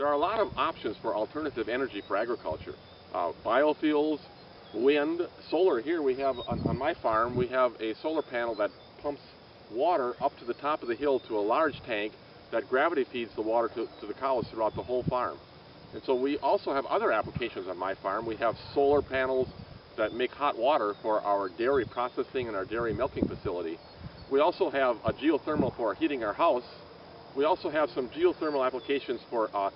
there are a lot of options for alternative energy for agriculture. Uh, biofuels, wind, solar. Here we have, on, on my farm, we have a solar panel that pumps water up to the top of the hill to a large tank that gravity feeds the water to, to the cows throughout the whole farm. And so we also have other applications on my farm. We have solar panels that make hot water for our dairy processing and our dairy milking facility. We also have a geothermal for heating our house. We also have some geothermal applications for uh,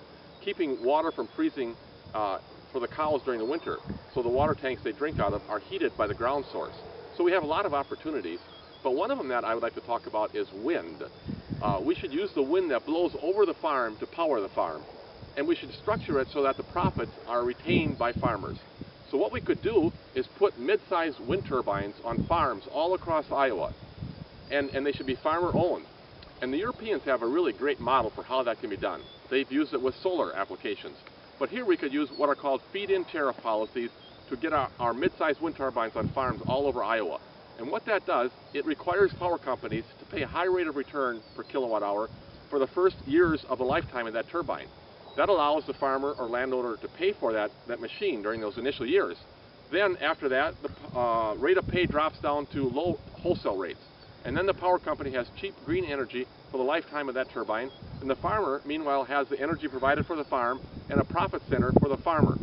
keeping water from freezing uh, for the cows during the winter. So the water tanks they drink out of are heated by the ground source. So we have a lot of opportunities. But one of them that I would like to talk about is wind. Uh, we should use the wind that blows over the farm to power the farm and we should structure it so that the profits are retained by farmers. So what we could do is put mid-sized wind turbines on farms all across Iowa, and, and they should be farmer-owned. And the Europeans have a really great model for how that can be done. They've used it with solar applications. But here we could use what are called feed-in tariff policies to get our, our mid-sized wind turbines on farms all over Iowa. And what that does, it requires power companies to pay a high rate of return per kilowatt hour for the first years of the lifetime of that turbine. That allows the farmer or landowner to pay for that, that machine during those initial years. Then after that, the uh, rate of pay drops down to low wholesale rates. And then the power company has cheap green energy for the lifetime of that turbine. And the farmer, meanwhile, has the energy provided for the farm and a profit center for the farmer.